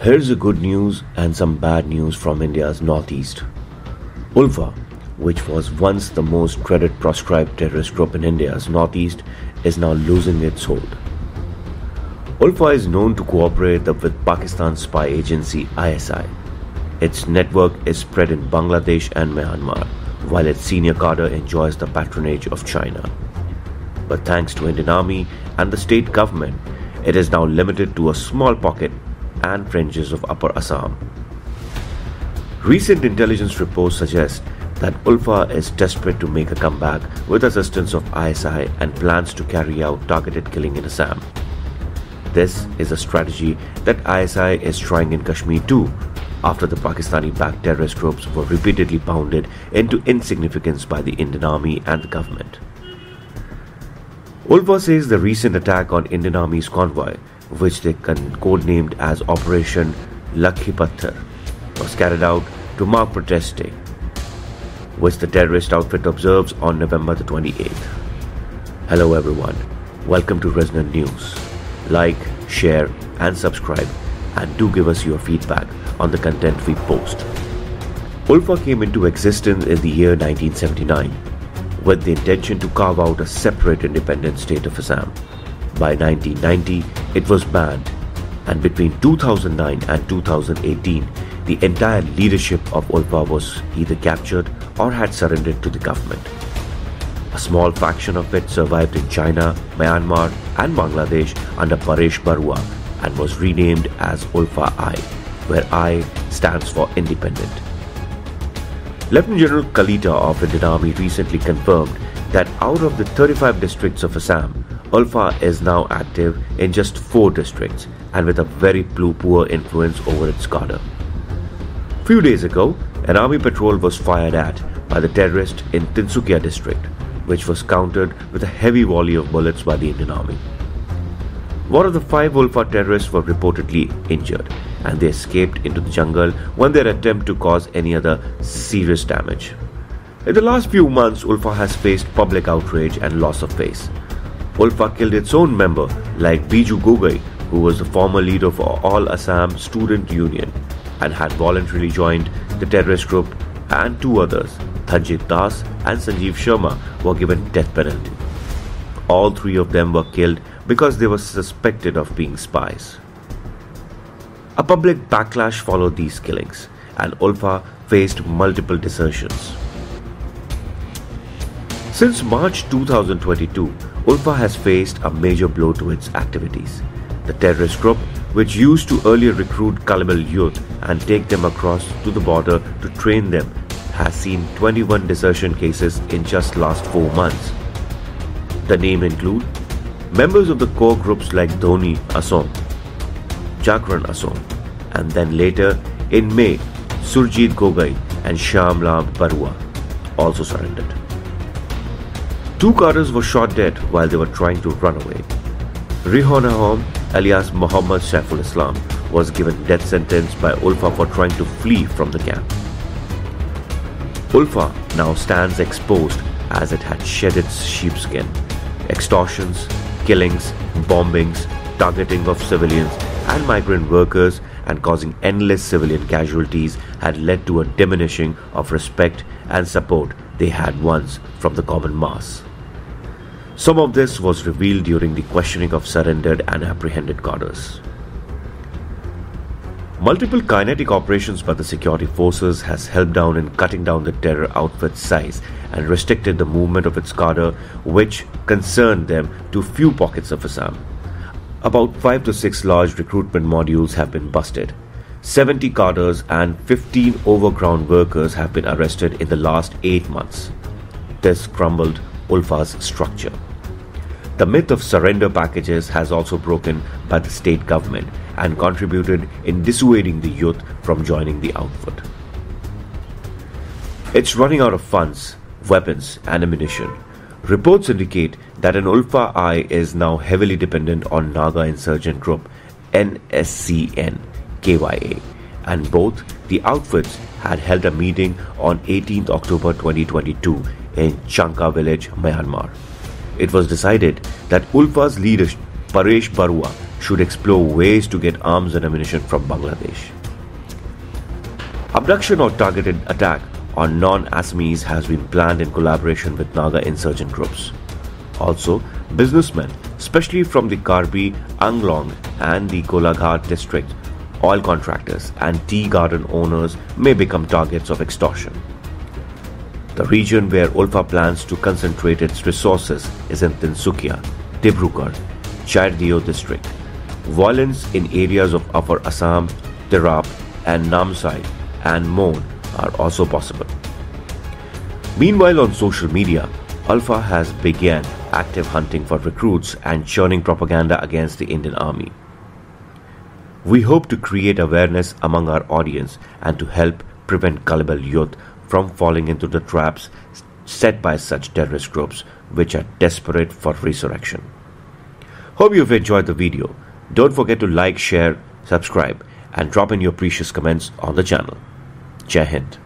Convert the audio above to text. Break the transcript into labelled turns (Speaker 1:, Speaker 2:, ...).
Speaker 1: Here's the good news and some bad news from India's northeast. Ulfa, which was once the most dreaded proscribed terrorist group in India's northeast, is now losing its hold. Ulfa is known to cooperate with Pakistan's spy agency ISI. Its network is spread in Bangladesh and Myanmar, while its senior cadre enjoys the patronage of China. But thanks to Indian Army and the state government, it is now limited to a small pocket and fringes of Upper Assam. Recent intelligence reports suggest that Ulfa is desperate to make a comeback with assistance of ISI and plans to carry out targeted killing in Assam. This is a strategy that ISI is trying in Kashmir too, after the Pakistani backed terrorist groups were repeatedly pounded into insignificance by the Indian Army and the government. Ulfa says the recent attack on Indian Army's convoy which they codenamed as Operation Lakhi Patthar, was carried out to mark Protest Day, which the terrorist outfit observes on November the 28th. Hello everyone, welcome to Resonant News. Like, share and subscribe and do give us your feedback on the content we post. Ulfa came into existence in the year 1979 with the intention to carve out a separate independent state of Assam. By 1990, it was banned, and between 2009 and 2018, the entire leadership of Ulfa was either captured or had surrendered to the government. A small faction of it survived in China, Myanmar, and Bangladesh under Paresh Barua and was renamed as Ulfa I, where I stands for independent. Lieutenant General Kalita of Indian Army recently confirmed that out of the 35 districts of Assam, Ulfa is now active in just four districts and with a very poor influence over its cadre. Few days ago, an army patrol was fired at by the terrorist in Tinsukia district, which was countered with a heavy volley of bullets by the Indian army. One of the five Ulfa terrorists were reportedly injured, and they escaped into the jungle when their attempt to cause any other serious damage. In the last few months, Ulfa has faced public outrage and loss of face. Ulfa killed its own member, like Biju Gogoi, who was the former leader of All Assam Student Union and had voluntarily joined the terrorist group, and two others, Dhanjit Das and Sanjeev Sharma, were given death penalty. All three of them were killed because they were suspected of being spies. A public backlash followed these killings, and Ulfa faced multiple desertions. Since March 2022, Ulfa has faced a major blow to its activities. The terrorist group, which used to earlier recruit gullible youth and take them across to the border to train them, has seen 21 desertion cases in just last 4 months. The name include members of the core groups like Dhoni Asom, Jagran Asom, and then later in May, Surjit Gogoi and Shyamlal Barua also surrendered. Two cadres were shot dead while they were trying to run away. Rihona Hom, alias Muhammad Saiful Islam, was given death sentence by Ulfa for trying to flee from the camp. Ulfa now stands exposed as it had shed its sheepskin. Extortions, killings, bombings, targeting of civilians and migrant workers and causing endless civilian casualties had led to a diminishing of respect and support they had once from the common mass. Some of this was revealed during the questioning of surrendered and apprehended cadres. Multiple kinetic operations by the security forces has helped down in cutting down the terror outfit's size and restricted the movement of its cadre, which concerned them to few pockets of Assam. About 5 to 6 large recruitment modules have been busted. 70 cadres and 15 overground workers have been arrested in the last 8 months. This crumbled Ulfa's structure. The myth of surrender packages has also broken by the state government and contributed in dissuading the youth from joining the outfit. It's running out of funds, weapons, and ammunition. Reports indicate that an Ulfa I is now heavily dependent on Naga insurgent group NSCN KYA, and both the outfits had held a meeting on 18th October 2022 in Chanka village, Myanmar. It was decided that Ulfa's leader Paresh Barua should explore ways to get arms and ammunition from Bangladesh. Abduction or targeted attack on non-Assamese has been planned in collaboration with Naga insurgent groups. Also, businessmen, especially from the Karbi, Anglong and the Golaghat district, oil contractors and tea garden owners may become targets of extortion. The region where Ulfa plans to concentrate its resources is in Tinsukia, Dibrugarh, Charaideo district. Violence in areas of Upper Assam, Tirap and Namsai and Mon are also possible. Meanwhile on social media, Ulfa has begun active hunting for recruits and churning propaganda against the Indian Army. We hope to create awareness among our audience and to help prevent gullible youth from falling into the traps set by such terrorist groups which are desperate for resurrection. Hope you've enjoyed the video. Don't forget to like, share, subscribe and drop in your precious comments on the channel. Jai Hind.